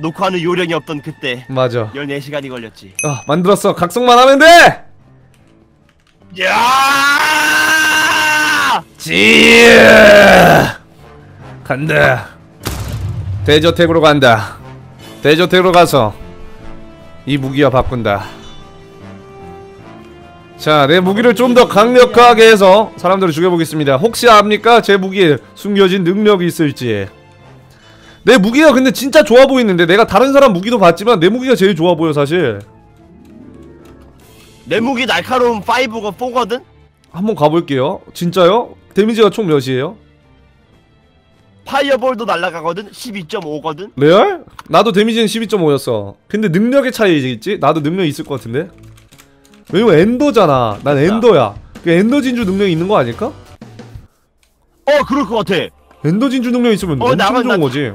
녹화하는 요령이 없던 그때 맞아. 14시간이 걸렸지. 아 만들었어. 각성만 하면 돼! 야! 지 간다. 대저택으로 간다. 대저택으로 가서 이 무기와 바꾼다. 자 내 무기를 좀 더 강력하게 해서 사람들을 죽여보겠습니다. 혹시 압니까? 제 무기에 숨겨진 능력이 있을지 내 무기가 근데 진짜 좋아 보이는데 내가 다른 사람 무기도 봤지만 내 무기가 제일 좋아 보여 사실 내 무기 날카로움 5가 4거든? 한번 가볼게요 진짜요? 데미지가 총 몇이에요? fireball도 날아가거든? 12.5거든? 레알? 나도 데미지는 12.5였어 근데 능력의 차이겠지? 나도 능력 있을 것 같은데? 왜냐면 엔더잖아 난 진짜. 엔더야 그 엔더 진주 능력이 있는 거 아닐까? 어 그럴 것 같아 엔더 진주 능력 있으면 어, 엄청 나만- 좋은 난- 거지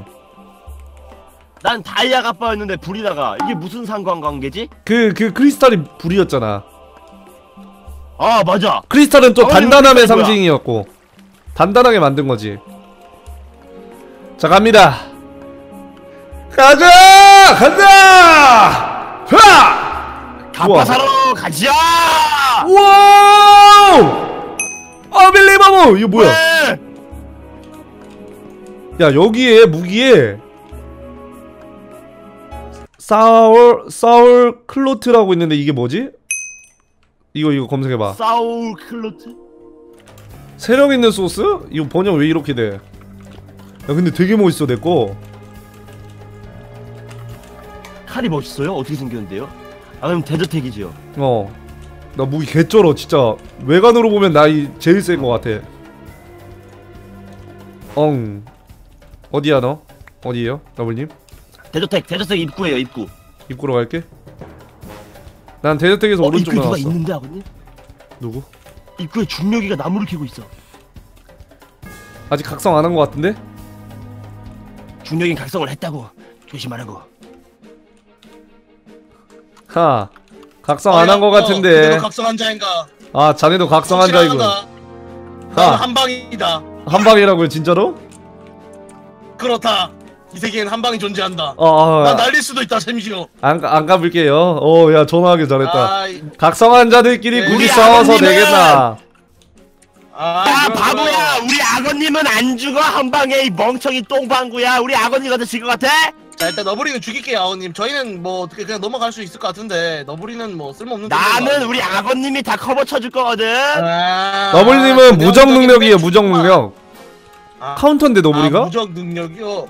난 다이아 가 빠였는데 불이 나가 이게 무슨 상관관계지? 그, 그 크리스탈이 불이었잖아 아 맞아 크리스탈은 또 어, 단단함의 뭐야? 상징이었고 단단하게 만든 거지 자 갑니다 가자! 간다! 하! 우와. 갑바사로 가자! Wow! Unbelievable! 이거 뭐야? 왜? 야 여기에 무기에 사울 사울 클로트라고 있는데 이게 뭐지? 이거 이거 검색해봐 사울 클로트? 세력 있는 소스? 이거 번역 왜 이렇게 돼? 야 근데 되게 멋있어 내꺼 칼이 멋있어요? 어떻게 생겼는데요? 아 그럼 데저택이지요 어나 무기 개쩔어 진짜 외관으로 보면 나 이 제일 센 거 같아 엉 어디야 너? 어디에요? 더블님? 데저택 데저택 입구에요 입구 입구로 갈게 난 대저택에서 어 오른쪽 입구에 누가 나왔어 있는데 아버님? 누구? 입구에 중력이가 나무를 캐고 있어 아직 각성 안한거 같은데? 중력이 각성을 했다고 조심하라고 하 각성 안한거 어, 같은데 각성한 자인가? 아 자네도 각성한 자이군 나는 하한 방이다. 한방이라고요 진짜로? 그렇다. 이 세계엔 한 방이 존재한다. 어안 난 날릴 수도 있다, 심지어. 안 가볼게요 어 야 전화하길 잘했다 아이, 각성한 자들끼리 네, 굳이 우리 싸워서 아버님은- 되겠나 아, 야 그럼, 바보야 그럼. 우리 아버님은 안 죽어 한 방에 이 멍청이 똥방구야 우리 아버님한테 질것 같아? 자, 일단 너블이는 죽일게요, 아우님. 저희는 뭐 어떻게 그냥 넘어갈 수 있을 것 같은데 너블이는 뭐 쓸모없는. 나는 우리 아버님이 다 커버 쳐줄 거거든 아, 너블님은 무적 능력이에요 뺀 무적. 능력 아, 카운터인데 너블이가? 아, 무적 능력이요.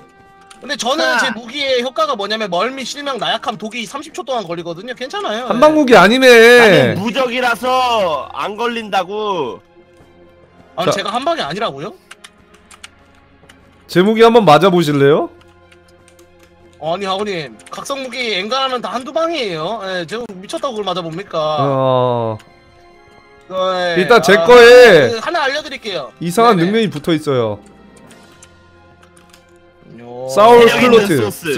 근데 저는 아. 제 무기의 효과가 뭐냐면 멀미, 실명, 나약함, 독이 30초 동안 걸리거든요. 괜찮아요. 한방무기 아니네 무적이라서 안 걸린다고 아, 자. 제가 한 방이 아니라고요? 제 무기 한번 맞아 보실래요? 아니 아버님 각성 무기 엔간하면 다 한두 방이에요. 예, 제가 미쳤다고 그걸 맞아 봅니까? 어... 예, 일단 제 아, 거에 그 하나 알려드릴게요. 이상한 네네. 능력이 붙어 있어요 요- 사울 세력 있는 클로트 소스.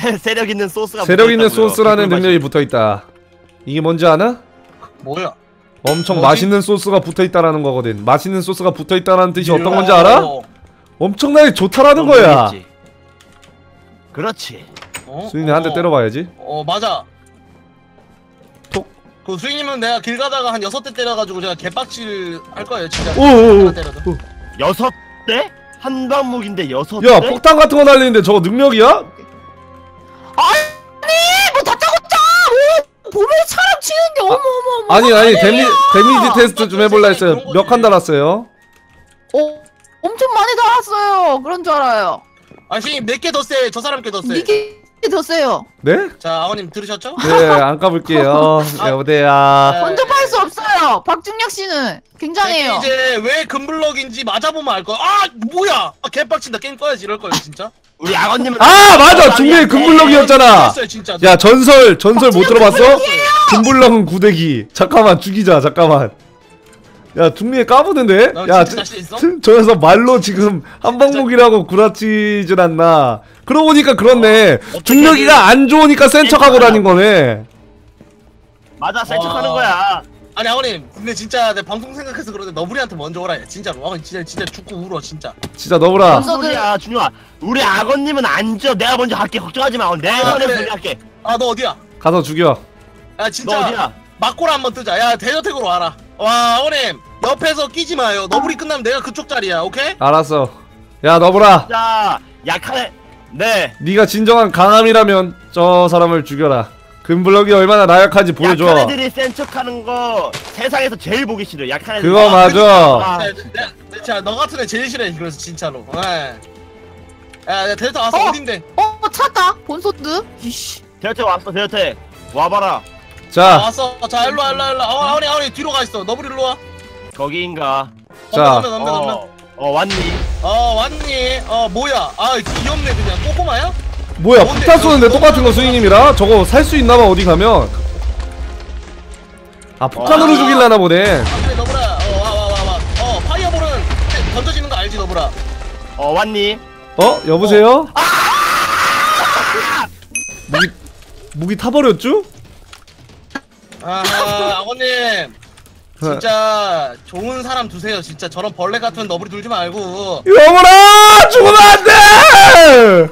3 세- 세력 있는 소스가 세력 있는 붙어있다고요. 소스라는. 능력이 붙어 있다 이게 뭔지 아나? 뭐야? 엄청 뭐지? 맛있는 소스가 붙어 있다라는 거거든 맛있는 소스가 붙어 있다라는 뜻이 어떤 요- 건지 알아? 엄청나게 좋다라는 거야 모르겠지. 그렇지 어? 수인이 한 대 어, 때려봐야지 어 맞아. 톡. 그 수인님은 내가 길 가다가 한 여섯 대 때려가지고 제가 개빡칠 할 거예요 진짜. 오오오 하나 때려도. 여섯 대? 한방목인데 여섯 야 대? 폭탄 같은 거 날리는데 저거 능력이야? 뭐 다짜고짜 뭐 보면 사람 치는데 어머 어머 어머 아니 아니 데미. 데미지 테스트 좀 해볼라 했어요 그런 거지. 몇칸 달았어요? 어 엄청 많이 달았어요 그런 줄 알아요 아 수인님 내게 더 세. 저 사람 께더 세. 이게 더 세요 네? 자 아버님 들으셨죠? 네 안 까볼게요 아. 여보세요 번접할 수 없어요 박중혁 씨는 굉장해요 이제 왜 금블럭인지 맞아보면 알 거야. 아 뭐야? 아 개빡친다 게임 꺼야지 이럴 거예요 진짜. 우리 아버님은 아 맞아 중계 금블럭이었잖아 진짜. 야 전설 전설 못 들어봤어? 금블럭은 구대기 잠깐만 죽이자 잠깐만 야 중리에 까부는데? 너야 진짜 자신 있어? 저 녀석 말로 지금 한방목이라고 구라치질 않나. 그러고 보니까 그렇네. 중력이가 안 좋으니까 센 척하고 다닌 거네. 맞아 센 척하는 와. 거야. 아니 아버님 근데 진짜 내 방송 생각해서 그런데 너구리한테 먼저 오라 해. 진짜로. 아버님 진짜 진짜 죽고 울어 진짜. 진짜 너브라. 무슨 소리야 준영아. 우리 아버님은 앉아 내가 먼저 할게. 걱정하지 마. 내가 아, 먼저 그래. 할게. 아 너 어디야? 가서 죽여. 야너 진짜 어디야? 막고라 한번 뜨자. 야 대저택으로 와라 와 아버님 옆에서 끼지 마요. 너구리 끝나면 내가 그쪽 자리야 오케이? 알았어. 야 너브라 자 약한 네. 네가 진정한 강함이라면 저 사람을 죽여라. 금블럭이 얼마나 나약한지 보여줘. 약한 애들이 센 척하는 거 세상에서 제일 보기 싫어 약한 애들 그거 맞아. 아, 네, 네, 네, 자, 너 같은 애 제일 싫어해 그래서 진짜로. 네. 야, 야 데이터 왔어 어? 어? 딘데? 어 찾다 본소드? 이씨. 대여태 왔어 대여태 와봐라 자. 왔어. 자 일로 와 일로 와 일로 와. 어, 아버님 아버님 뒤로 가 있어. 너블 일로와. 어, 거기인가? 자. 넘겨 넘겨 넘겨 어, 어 왔니? 어 왔니? 어 뭐야? 아 귀엽네 그냥. 꼬꼬마야? 뭐야 뭔데? 폭탄 쏘는데 너무 똑같은 거 너무 수인님이라? 저거 살 수 있나봐 어디 가면? 아 폭탄으로 와. 죽일라나 보네. 아 그래 너브라. 어와 와 와 와 어 fireball은 던져지는 거 알지 너브라? 어 왔니? 어 여보세요? 무기 무기 타버렸죠? 아하 아버님. 어. 진짜 좋은 사람 두세요 진짜. 저런 벌레 같은 너블이 두지 말고. 여보라 죽으면 안 돼!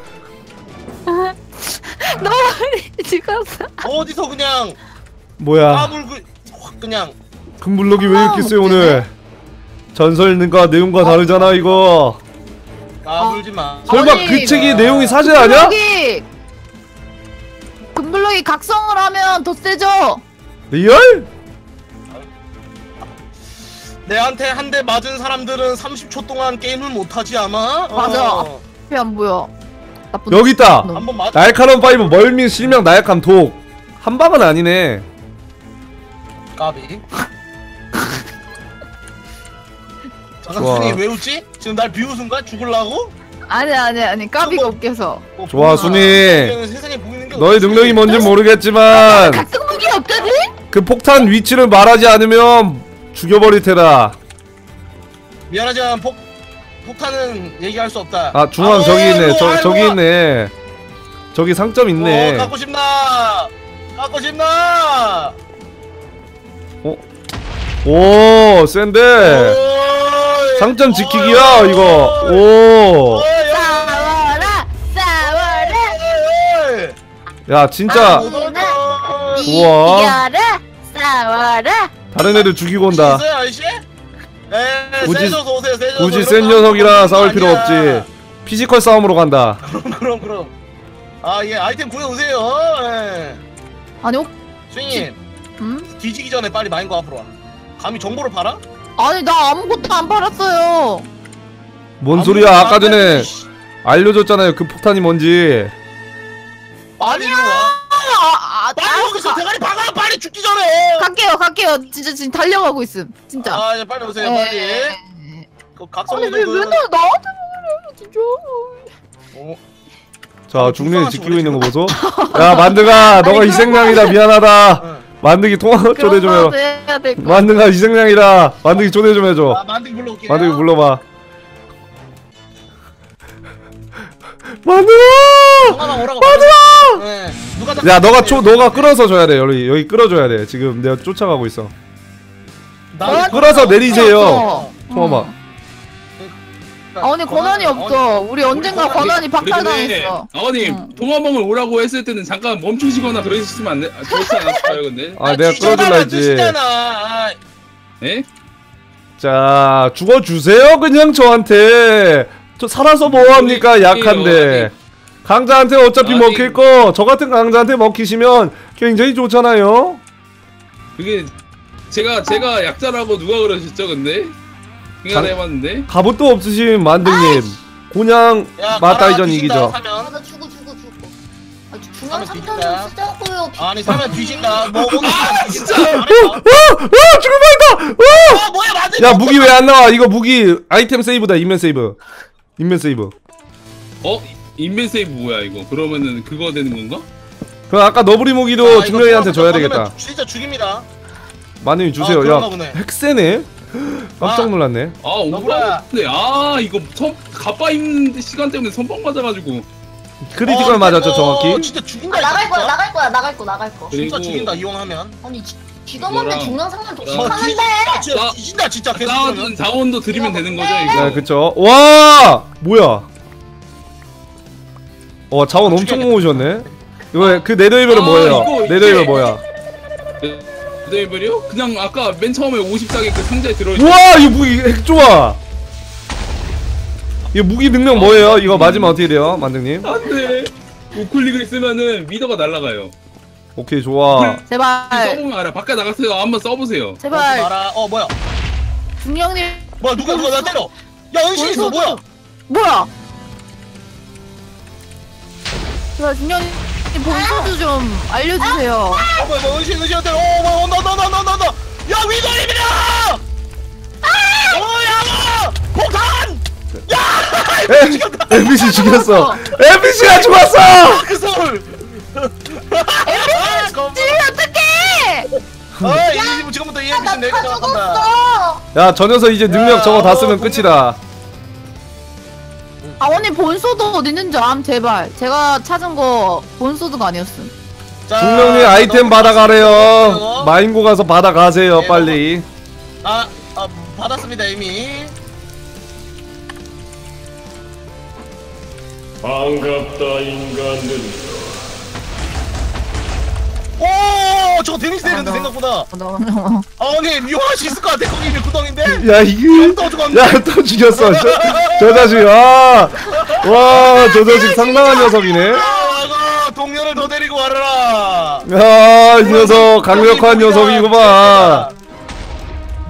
너무 죽었어. 어디서 그냥 뭐야? 까불고 확 그냥. 금블럭이 왜 이렇게 세 오늘? 전설과 내용과 다르잖아 이거. 까불지 마. 설마 아니, 그 책이 뭐. 내용이 사실 아니야? 금블럭이 금블럭이 각성을 하면 더 세져 Real? 내한테 한 대 맞은 사람들은 30초 동안 게임을 못하지 아마 맞아. 어. 앞에 안 보여 나쁜 여기 있다 놈. 한번 맞 날카로운 five 멀미 실명 나약함 독 한 방은 아니네 까비 좋아. 장난순이 왜 웃지? 지금 날 비웃은 거야? 죽을라고? 아니 아니 아니 까비가 웃겨서 뭐 좋아. 순이. 세상에 보이는 게 너의? 능력이 뭔지 모르겠지만 각성 무기 없다지? 그 폭탄 위치를 말하지 않으면 죽여버릴 테라. 미안하지만 폭 폭탄은 얘기할 수 없다. 아 중앙 아이고, 저기 있네. 저, 아이고. 저기 있네. 저기 상점 어, 있네. 갖고 싶나? 갖고 싶나? 오 센데? 오이, 상점 지키기야 오이, 이거. 오이, 오 싸워라 싸워라. 오이. 야 진짜. 아. 우와. 싸워라. 다른 애들 죽이고 온다. 있어요 아저씨? 에 굳이- 세져서 오세요 세져서 굳이 센거 녀석이라 싸울 필요 아니야. 없지. physical 싸움으로 간다. 그럼 그럼 그럼. 아 예 아이템 구해오세요. 예. 아니 어? 스윙님 음? 뒤지기 전에 빨리 마인거 앞으로 와. 감히 정보를 팔아? 아니 나 아무것도 안 팔았어요. 뭔 소리야? 아까 전에 알려줬잖아요. 그 폭탄이 뭔지. 와 아, 아, 빨리 여기서 대가리 박아. 빨리 죽기 전에. 갈게요 갈게요. 진짜 지금 달려가고 있음 진짜. 아 이제 빨리 오세요 에, 빨리. 에, 그 각성 아니 왜 맨날 나한테 그래 진짜. 어, 자 어, 중년이 지키고 있는 거. 보소. 야 만드가 너가 아니, 희생양이다. 미안하다. 응. 만드기 통화 초대 그런 좀 해야 될거 만드가 희생양이다. 만드기 초대 좀 해줘. 아 만들기 불러올게요. 만드기 불러봐. 만드가 정하나 오라고 네. 누가 야 너가 초 너가 끌어서 줘야 돼. 여기 여기 끌어줘야 돼. 지금 내가 쫓아가고 있어. 나 끌어서 내리세요. 없어. 통화마 아 언니 권한이 없어. 우리 언젠가 권한이- 권한이. 박탈당했어. 아버님 응. 통화방을 오라고 했을 때는 잠깐 멈추시거나 그러셨으면 안 돼, 아, 그렇지 않았을까요 근데? 아 내가 끌어줄라 했지. 아, 예? 자 죽어주세요 그냥 저한테. 저 살아서 뭐합니까? 우리- 약한데 강자한테 어차피 아니. 먹힐 거 저 같은 강자한테 먹히시면 굉장히 좋잖아요 그게 제가 제가 약자라고 누가 그러셨죠 근데? 장- 생각 해봤는데 갑옷도 없으신 만등님 곤양 야, 맞다 가라, 이전 뒤진다, 이기죠 사면 나 죽어 죽어 죽어. 아, 사면 중앙 뒤진다. 좀 쓰자고요. 아니 사면 뒤진다 뭐 오늘 아, 진짜. 어, 어 죽을 뻔했다 아 뭐야 맞아 야 무기 왜 안 나와 이거 무기 아이템 save다 인벤 save 인벤 save 어? 인벤 save 뭐야 이거? 그러면은 그거 되는 건가? 그럼 아까 너블이 무기도 중령이한테 줘야 되겠다. 진짜 죽입니다. 만등님 주세요. 아, 야 보네. 핵세네? 깜짝 아. 놀랐네. 아 오브라. 근데. 아 이거 선 갑빠 입는 시간 때문에 선빵 맞아가지고. critical 어, 맞았죠 어, 정확히? 진짜 죽인다 아, 나갈 진짜. 거야 나갈 거야 나갈 거 나갈 거. 진짜 죽인다 이용하면. 아니 지- 귀감한데 이거랑- 중량 상관 어, 뒤- 독식하는데. 아, 진짜 나- 진짜 계속 그러면. 자원도 드리면 되는 거죠 이거? 네 그쵸? 와! 뭐야 어 자원 엄청 모으셨네. 이거 그 네더이벨은 아, 뭐예요? 이거 이게- 뭐야? 레벨이요? 그냥 아까 맨 처음에 50장에 그 상자에 들어있는 우와 이 무기 핵 좋아. 이거 무기 능력 뭐예요? 이거 맞으면 어떻게 돼요 만등님? 안돼. 우클릭을 쓰면은 미더가 날아가요. 오케이 좋아. 제발. 써보면 알아. 바깥 나가세요 한번 써보세요. 제발. 알아 어 뭐야? 중령님. 뭐야 누가 누가 나 때려. 야 은신 있어. 뭐야? 뭐야 제발 중령님 본소도 좀 알려주세요. 어 뭐야 뭐야 은신 은신한테 어 뭐야 온다 온다 온다 온다 온다 야 위도입니다! 어야 폭탄! NPC 죽였어. NPC가 죽었어! 그 서울. 찔리 어떡해! 아 이- 지금부터 이나 NPC 내가 다 장악한다. 죽었어. 야 저 녀석 이제 능력 야, 저거 다 어, 쓰면 뭐- 끝이다 아원님 본소도 어디 있는지 암 제발. 제가 찾은 거 본소드가 아니었음. 자, 중령님 아이템 받아가래요. 마인고 가서 받아가세요 네, 빨리. 아, 아 받았습니다 이미. 반갑다 인간들 오 저거 데미지 되는데 아, 나- 생각보다. 어, 아니 이용할 수 있을 것 같아 거기 있는 구덩인데? 야 이게 또 죽었네 야? 또 죽였어. 저, 저 자식 아. 아와저 자식 상당한 녀석이네. 아 동료를 더 데리고 와라. 야이 녀석 강력한 녀석이구만.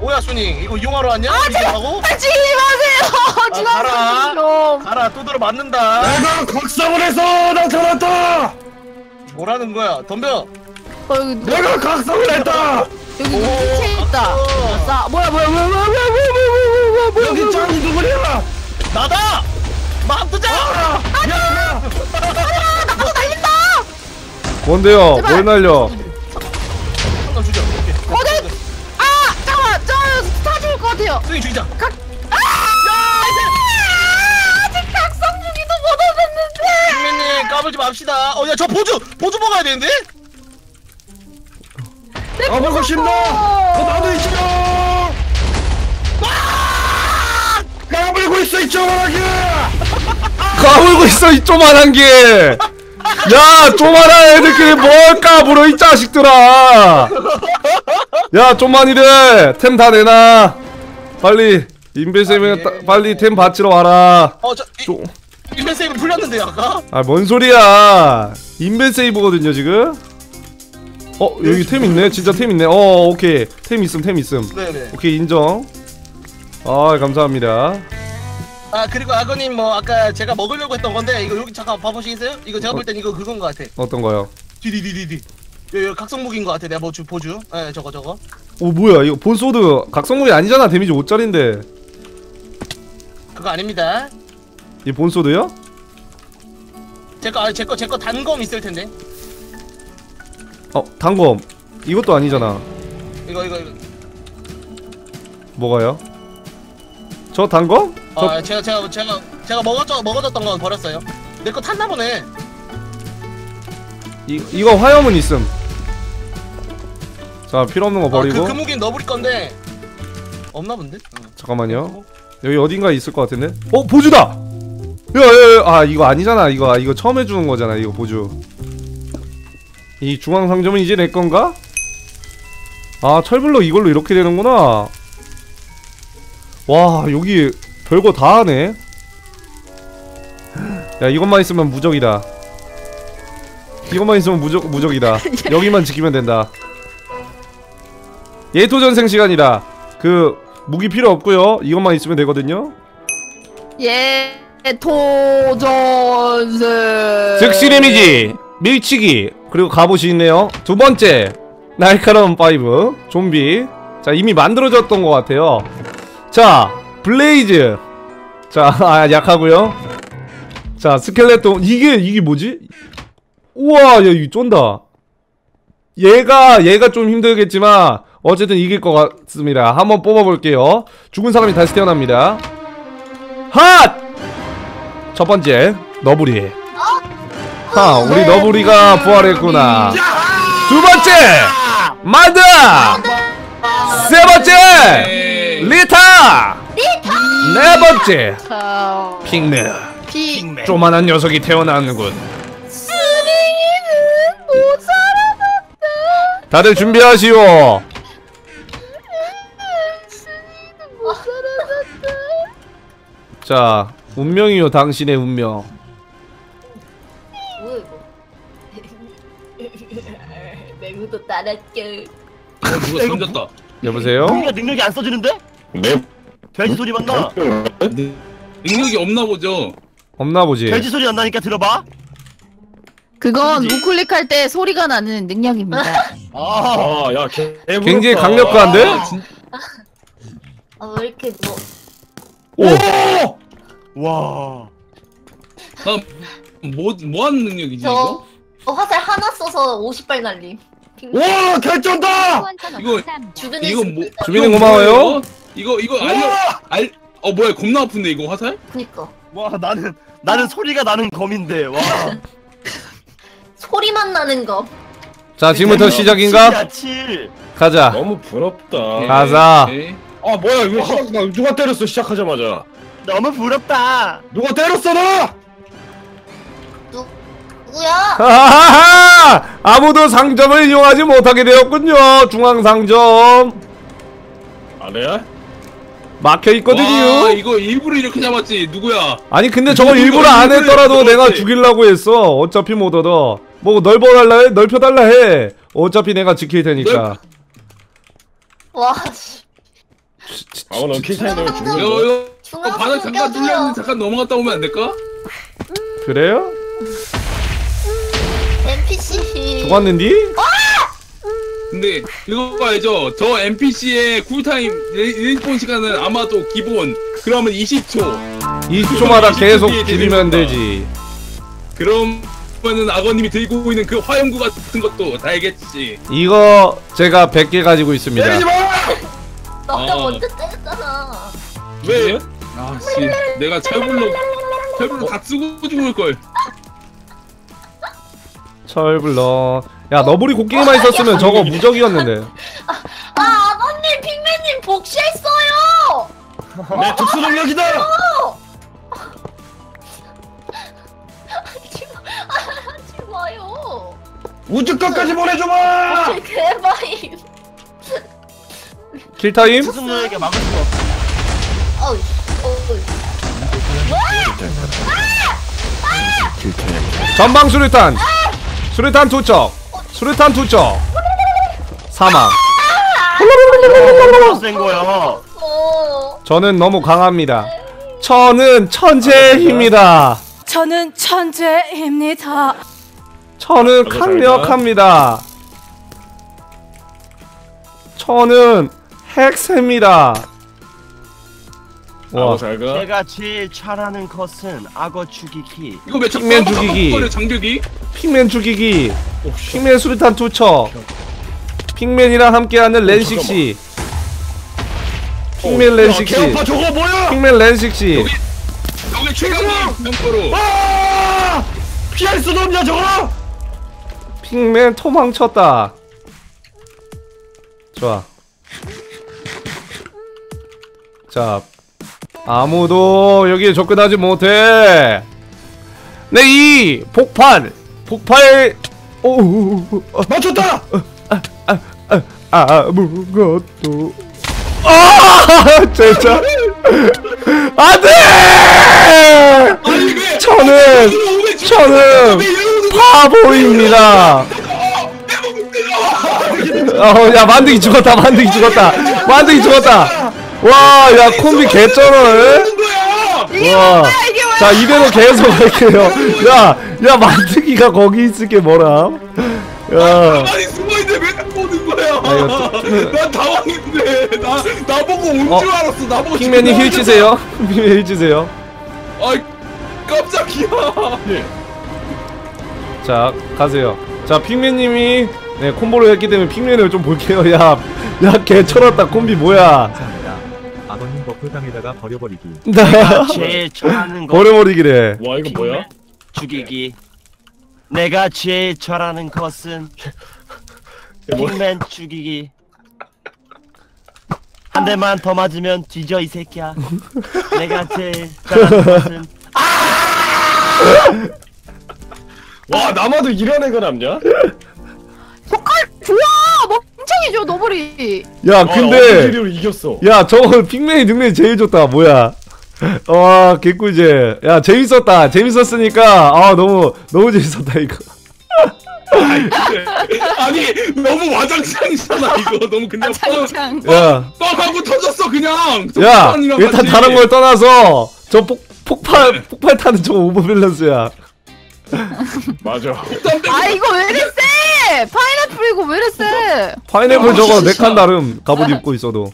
뭐야 순이? 이거 이용하러 왔냐? 이용하고? 지키지 마세요. 가라. 좀 가라 두드러 맞는다. 내가 각성을 해서 나타났다! 뭐라는 거야? 덤벼 어, 여기 내가 각성을 했다 여기 오, 키체 있다. 싸 뭐야 뭐야 뭐야 뭐야 뭐야 뭐야 뭐야 뭐야 뭐야 여기 짱이 누구냐 나다! 맘 뜨자! 뭔데요 제발. 뭘 날려 한번 오케이 어디? 아 잠깐만 저다 죽을 것 같아요 순이 죽이자 아직 각성 무기도 못 얻었는데 국민님 까불지 맙시다 어 야 저 보주! 보주 먹어야 되는데? 아 먹고 싶나 어, 나도 있죠. 까불고 있어 이 쪼만하게. 까불고 있어 이 조만한 게 야 조만한 애들끼리 뭘 까불어 이 자식들아. 야 좀만이들 템 다 내놔. 빨리 인베세이면 아, 예. 빨리 템 받치러 와라. 어저 인벤 세이브 풀렸는데 아까? 아뭔 소리야. 인벤 세이브거든요 지금 어 여기 템 있네? 진짜 템 있네. 어 오케이. 템 있음 템 있음. 네네. 오케이 인정. 아 감사합니다. 아 그리고 아버님 뭐 아까 제가 먹으려고 했던 건데 이거 여기 잠깐 봐보시겠어요? 이거 제가 볼 땐 이거 그건 것 같아. 어떤 거요? 디디디디디. 여기 각성무기인 것 같아. 내가 뭐 주, 보주. 예 저거 저거. 오 뭐야? 이거 bone sword 각성무기 아니잖아. 데미지 5짜린데. 그거 아닙니다. 이 bone sword요? 제거 아 제거 제거 단검 있을 텐데 어 단검 이것도 아니잖아. 이거 이거 이거. 뭐가요? 저 단검? 저 아 제가 제가 제가 제가 먹었죠 먹어줬던 건 버렸어요. 내 거 탔나 보네. 이, 이거 화염은 있음. 자 필요없는 거 버리고. 아, 그, 그 무기는 넣어버릴 건데. 없나 본데? 어. 잠깐만요. 여기 어딘가에 있을 것 같은데? 어 보주다! 야야야 아 이거 아니잖아 이거. 이거 처음 해주는 거잖아 이거 보주 이 중앙 상점은 이제 내 건가? 아 철블럭 이걸로 이렇게 되는구나. 와 여기 별거 다 하네. 야 이것만 있으면 무적이다. 이것만 있으면 무적, 무적이다. 여기만 지키면 된다. 예토전생 시간이다. 그 무기 필요 없고요. 이것만 있으면 되거든요. 예 도전세 즉시 데미지 밀치기 그리고 갑옷이 있네요. 두 번째 날카로운 five 좀비. 자 이미 만들어졌던 것 같아요. 자 blaze. 자 아, 약하고요. 자 스켈레톤. 이게 이게 뭐지? 우와 야 이거 쫀다. 얘가 얘가 좀 힘들겠지만 어쨌든 이길 것 같습니다. 한번 뽑아볼게요. 죽은 사람이 다시 태어납니다. 핫! 첫 번째 너구리 하 우리 너구리가 부활했구나 두 번째 마드 세 번째. 리타 네 번째 피 핑맨. 조만한 녀석이 태어나는군. 다들 준비하시오. 자 운명이요 당신의 운명 매우도 따랐죠. 어, 누가 던졌다. 여보세요 무기가 능력이 안 써지는데? 내 돼지 소리만 나. 네. 능력이 없나 보죠. 없나 보지 돼지 소리 난다니까 들어봐. 그건 우클릭할 때 소리가 나는 능력입니다. 아, 아야 개 굉장히 강력한데 아, 진... 아왜 이렇게 뭐? 오 와. 뭐, 뭐 하는 능력이지, 저 이거? 어, 화살 하나 써서 50발 날림. 와 개쩐다 이거, 주변에 이거 뭐. 주민님 이거 고마워요. 이거, 이거 알려, 알, 어, 뭐야, 겁나 아픈데, 이거 화살? 그니까 와, 나는 나는 소리가 나는 검인데. 와. 소리만 나는 거. 자 지금부터 시작인가 칠이야, 칠. 가자 너무 부럽다 예, 가자. 예. 아 뭐야 이거 시작 누가 때렸어 시작하자마자 너무 부럽다. 누가 때렸어 나 누구야? 하하하! 아무도 상점을 이용하지 못하게 되었군요. 중앙 상점 아래야 막혀 와, 있거든요. 이거 일부러 이렇게 잡았지, 누구야? 아니 근데 저걸 이거 일부러 안 일부러 했더라도 내가. 죽이려고 했어. 어차피 못 얻어. 뭐 넓어달라 해? 넓혀달라 해. 어차피 내가 지킬 테니까. 와 씨. 아우 너 cool time 되면 죽는다 이거, 중앙 어, 바닥 잠깐 숨겨줘요. 뚫렸는데 잠깐 넘어갔다 오면 안 될까? 그래요? NPC. 죽었는디? 근데 이거 알죠? 저 NPC의 cool time 리- 리스폰 시간은 아마도 기본 그러면 20초 20초마다 계속 20초 뒤에 줄이면 되지. 그러면은 악어님이 들고 있는 그 화염구 같은 것도 다 알겠지 이거 제가 100개 가지고 있습니다. 때리지 마 너가 아. 먼저 때렸잖아. 왜? 아 씨 내가 철불로 철불로 다 쓰고 죽을 걸 철불러. 야 너구리 곡괭이만 있었으면 저거 무적이었는데. 아 아버님 핑맨님 복시했어요. 내 특수 능력이다 하지 마. 하지 마요. 우주까지 보내줘봐 복시 개바임. 킬타임? 스승님에게 막을 수가 없어. 어이. 어이. 전방 수류탄. 수류탄 투척. 수류탄 투척. 사망. 센 거야. 어. 저는 너무 강합니다. 저는 천재의 힘이다. 저는 천재입니다. 저는 강력합니다. 저는 핵세입니다. 와, 아우 잘가 제가 제일 잘하는 것은 악어 죽이기. 이거 왜 자꾸 핑맨 죽이기. 장벽이? 핑맨 죽이기. 핑맨 수류탄 투척. 핑맨이랑 함께하는 렌식 씨. 핑맨 렌식 씨. 개오빠 저거 뭐야 핑맨 렌식 씨. 여기 여기 평가로 아 피할 수도 없냐 저거 핑맨 도망쳤다. 좋아. 자, 아무도 여기에 접근하지 못해. 네, 이 폭발, 폭발. 오, 맞췄다 아무것도. 아, 진짜. 안돼. 저는 저는 바보입니다. 어, 야 만등이 죽었다. 만등이 죽었다. 만등이 죽었다. 와, 야 콤비 개쩔어. 거야 와, 자 이대로 계속 할게요. 야, 야 만등이가 거기 있을 게 뭐람? 야, 가만히 숨어있는데 왜 자꾸 오는 거야 아, 이거 난 당황했네 나 나보고 온 어, 줄 알았어 나보고 킹맨이 힐 죽는다. 치세요. 킹맨 힐 치세요. 아이 깜짝이야 자 가세요. 자 핑맨님이 네 콤보를 했기 때문에 핑맨을 좀 볼게요. 야, 야 개쩔었다 콤비 뭐야? 아버님 버프당에다가 버려버리기. 나 제일 잘하는 것 버려버리기래. 와 이거 뭐야 죽이기. 내가 제일 잘하는 것은 핑맨 죽이기 한 대만 더 맞으면 뒤져 이 새끼야 내가 제일 잘하는 것은 와 남아도 이런 애가 남냐? 멍청이죠 너버리 야 근데 로 이겼어. 야 저거 핑맨이 능력이 제일 좋다 뭐야. 와 개꿀제 야 재밌었다. 재밌었으니까 아 너무 너무 재밌었다 이거. 아니 너무 와장창이잖아 이거. 너무 그냥 장장. 야. 뻥 하고 터졌어 그냥. 야 일단 같이. 다른 걸 떠나서 저 폭, 폭발 폭발 타는 저거 오버 밸런스야. 맞아. 폭탄 때문에 아 이거 왜 이래 세 파인애플 이거 왜 세아 파인애플 저거 네. 칸 나름 갑옷 입고 있어도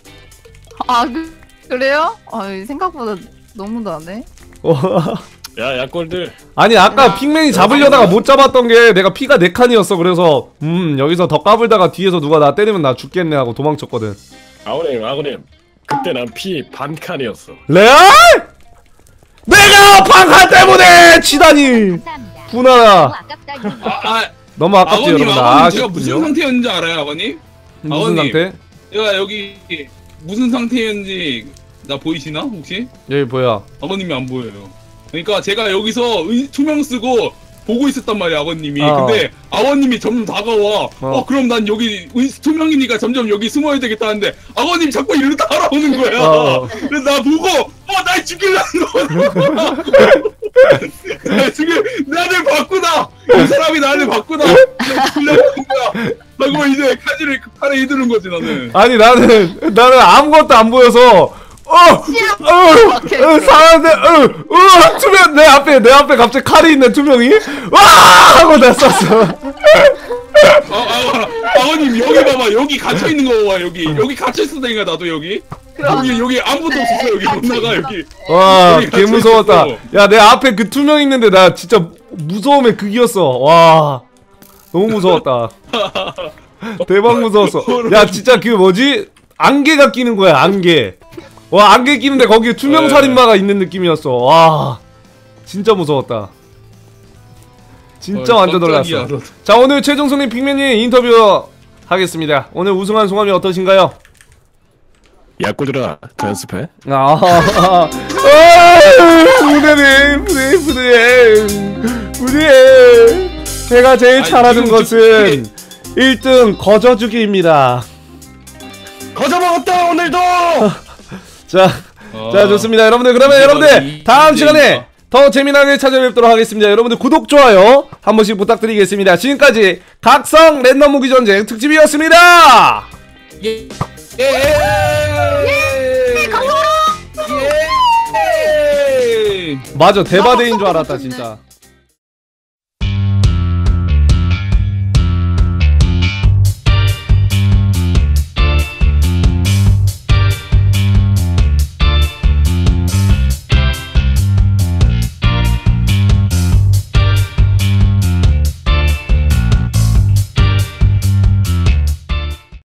그, 그래요? 아 생각보다 너무 나네 야 약골들. 아니 아까 핑맨이 잡으려다가 못 잡았던 게 내가 피가 네 칸이었어 그래서 음 여기서 더 까불다가 뒤에서 누가 나 때리면 나 죽겠네 하고 도망쳤거든 아우님 아우님. 그때 난 피 반 칸이었어. 레알? 내가 방한 때문에 치다니 분하다 아, 아, 너무 아깝지 아버님 여러분 아버님 제가 무슨 아쉽군요 상태였는지 알아요 아버님? 무슨 아버님. 상태? 제가 여기 무슨 상태였는지 나 보이시나 혹시? 여기 뭐야 아버님이 안 보여요. 그러니까 제가 여기서 의- 투명 쓰고 보고 있었단 말이야 아버님이. 어. 근데 아버님이 점점 다가와. 어. 어, 그럼 난 여기 의- 투명이니까 점점 여기 숨어야 되겠다 하는데 아버님 자꾸 이리로 따라오는 거야. 어. 그래서 나 보고 어날 죽이려는 거야. 지금 나를 바꾸다. 이 사람이 나를 바꾸다. 거야. 하고 이제 카지를 팔에 휘두른 거지 나는. 아니 나는 나는 아무것도 안 보여서 어, 어, 어, 사람들, 어, 어, 투명 내 앞에 내 앞에 갑자기 칼이 있는 투명이. 와! 하고 나 쐈어. 아, 아, 아버님 여기 봐봐. 여기 갇혀 있는 거 봐봐 여기. 여기 갇혀 있었다니까 나도 여기 여기 여기 아무것도 없었어 여기 못 나가 여기 와, 여기 개 무서웠다. 야, 내 앞에 그 투명 있는데 나 진짜 무서움의 극이었어. 와, 너무 무서웠다. 대박 무서웠어. 야, 진짜 그 뭐지? 안개가 끼는 거야, 안개. 와, 안개 끼는데 거기에 투명 네. 살인마가 있는 느낌이었어. 와, 진짜 무서웠다. 진짜 어, 완전 깜짝이야, 놀랐어. 너. 자, 오늘 최종 승리 빅맨님 인터뷰 하겠습니다. 오늘 우승한 소감이 어떠신가요? 약골들아 더 연습해. 아, 무대네, 무대, 무대, 무대. 제가 제일 아니, 잘하는 지금 것은 1등 거저주기입니다. 거저 먹었다 오늘도. 자, 어. 자 좋습니다, 여러분들. 그러면 여러분들 이- 다음 시간에. 더 재미나게 찾아뵙도록 하겠습니다. 여러분들 구독, 좋아요 한 번씩 부탁드리겠습니다. 지금까지 각성 랜덤 무기 전쟁 특집이었습니다. 예. 예. 예. 예. 맞아, 대바대인 줄 알았다, 진짜.